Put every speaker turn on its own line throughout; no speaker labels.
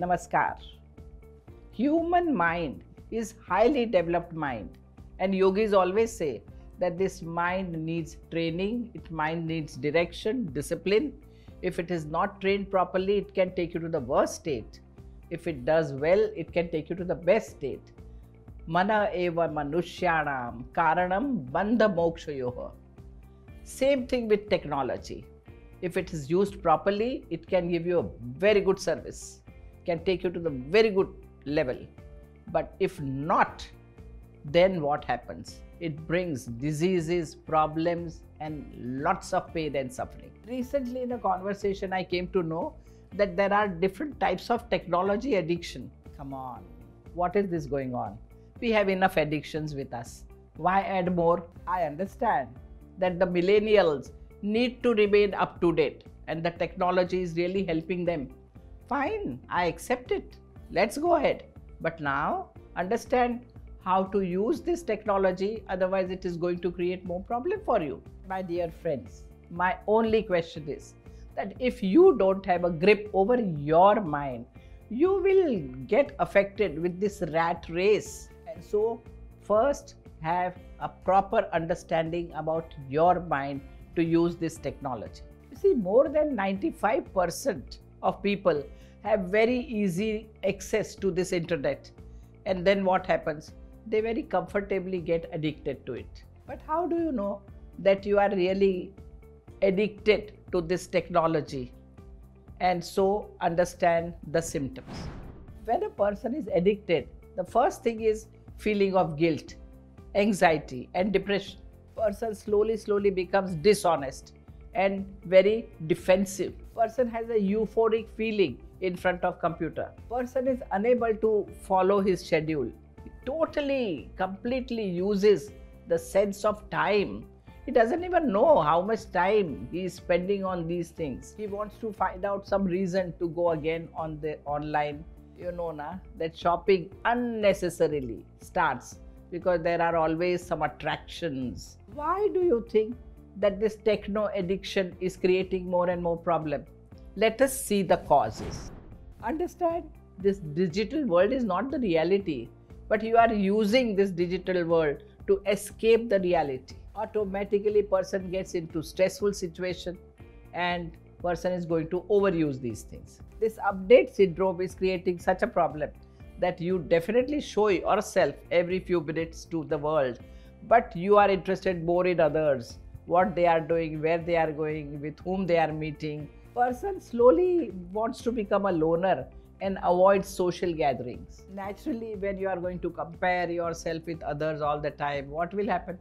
Namaskar. Human mind is highly developed mind and yogis always say that this mind needs training, it mind needs direction, discipline. If it is not trained properly, it can take you to the worst state. If it does well, it can take you to the best state. Mana eva manushyanam karanam bandha. Same thing with technology. If it is used properly, it can give you a very good service, can take you to the very good level. But if not, then what happens? It brings diseases, problems, and lots of pain and suffering. Recently, in a conversation, I came to know that there are different types of technology addiction. Come on, what is this going on? We have enough addictions with us. Why add more? I understand that the millennials need to remain up to date and the technology is really helping them. Fine, I accept it. Let's go ahead. But now understand how to use this technology, otherwise, it is going to create more problem for you. My dear friends, my only question is that if you don't have a grip over your mind, you will get affected with this rat race. And so, first, have a proper understanding about your mind to use this technology. You see, more than 95% of people have very easy access to this internet. And then what happens? They very comfortably get addicted to it. But how do you know that you are really addicted to this technology? And so understand the symptoms. When a person is addicted, the first thing is feeling of guilt, anxiety, and depression. Person slowly, slowly becomes dishonest and very defensive. Person has a euphoric feeling in front of computer. Person is unable to follow his schedule. He totally, completely uses the sense of time. He doesn't even know how much time he is spending on these things. He wants to find out some reason to go again on the online. You know, na, that shopping unnecessarily starts because there are always some attractions. Why do you think that this techno addiction is creating more and more problem? Let us see the causes. Understand this digital world is not the reality, but you are using this digital world to escape the reality. Automatically person gets into stressful situation and person is going to overuse these things. This update syndrome is creating such a problem that you definitely show yourself every few minutes to the world, but you are interested more in others, what they are doing, where they are going, with whom they are meeting. Person slowly wants to become a loner and avoid social gatherings. Naturally, when you are going to compare yourself with others all the time, what will happen?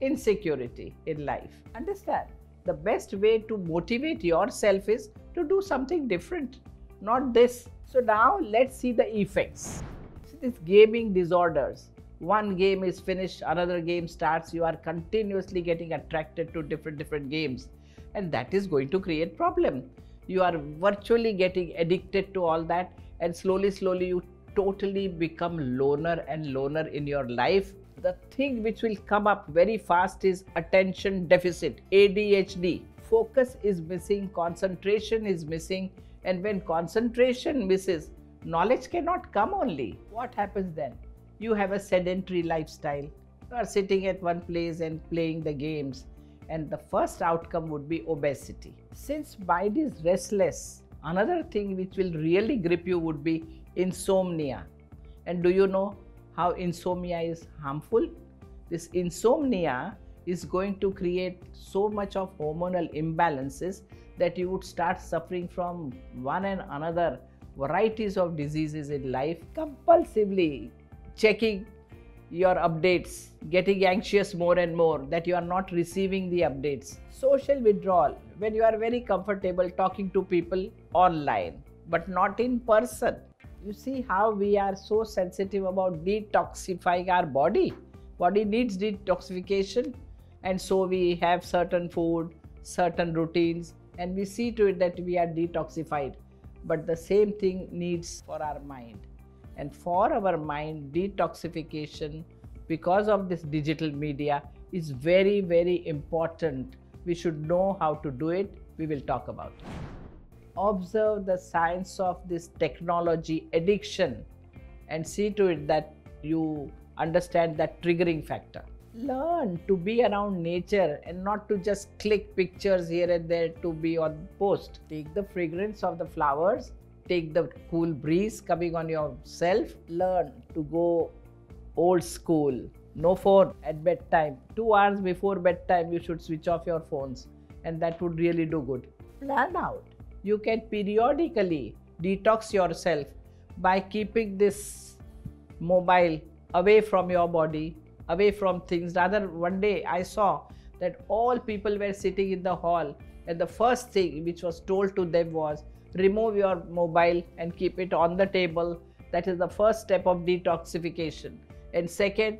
Insecurity in life. Understand? The best way to motivate yourself is to do something different, not this. So now let's see the effects. See this gaming disorders. One game is finished, another game starts. You are continuously getting attracted to different different games, and that is going to create problem. You are virtually getting addicted to all that, and slowly, slowly you totally become loner and loner in your life. The thing which will come up very fast is attention deficit, ADHD. Focus is missing, concentration is missing, and when concentration misses, knowledge cannot come only. What happens then? You have a sedentary lifestyle. You are sitting at one place and playing the games, and the first outcome would be obesity. Since mind is restless, another thing which will really grip you would be insomnia. And do you know how insomnia is harmful? This insomnia is going to create so much of hormonal imbalances that you would start suffering from one and another varieties of diseases in life compulsively checking your updates getting anxious more and more that you are not receiving the updates. Social withdrawal when you are very comfortable talking to people online but not in person. You see how we are so sensitive about detoxifying our body. Body needs detoxification and so we have certain food certain routines and we see to it that we are detoxified. But the same thing needs for our mind and for our mind detoxification because of this digital media is very very important we should know how to do it we will talk about it observe the science of this technology addiction and see to it that you understand that triggering factor. Learn to be around nature and not to just click pictures here and there to be on post. Take the fragrance of the flowers, take the cool breeze coming on yourself. Learn to go old school. No phone at bedtime. Two hours before bedtime, you should switch off your phones, and that would really do good. Plan out. You can periodically detox yourself by keeping this mobile away from your body, away from things. Rather, one day I saw that all people were sitting in the hall, and the first thing which was told to them was remove your mobile and keep it on the table. That is the first step of detoxification. And second,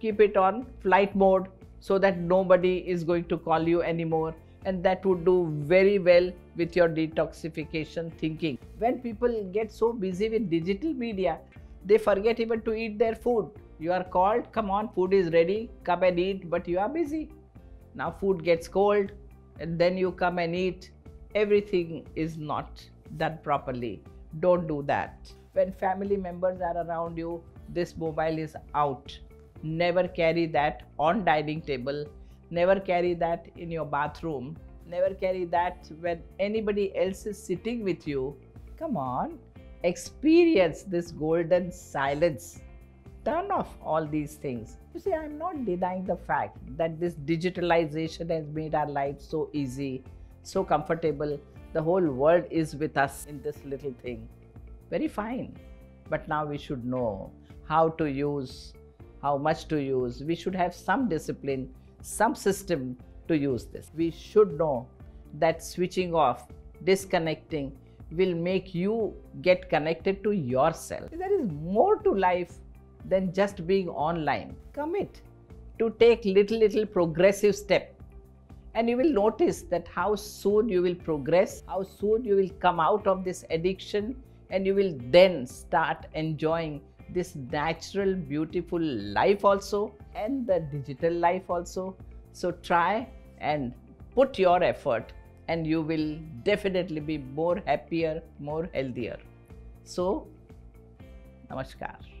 keep it on flight mode so that nobody is going to call you anymore. And that would do very well with your detoxification thinking. When people get so busy with digital media, they forget even to eat their food. You are called, come on, food is ready, come and eat, but you are busy. Now food gets cold, and then you come and eat. Everything is not done properly. Don't do that. When family members are around you, this mobile is out. Never carry that on dining table. Never carry that in your bathroom. Never carry that when anybody else is sitting with you. Come on, experience this golden silence. Turn off all these things. You see, I'm not denying the fact that this digitalization has made our lives so easy, so comfortable. The whole world is with us in this little thing. Very fine. But now we should know how to use, how much to use. We should have some discipline, some system to use this. We should know that switching off, disconnecting, will make you get connected to yourself. There is more to life than just being online. Commit to take little little progressive step and you will notice that how soon you will progress, how soon you will come out of this addiction and you will then start enjoying this natural beautiful life also and the digital life also. So try and put your effort and you will definitely be more happier, more healthier. So, namaskar.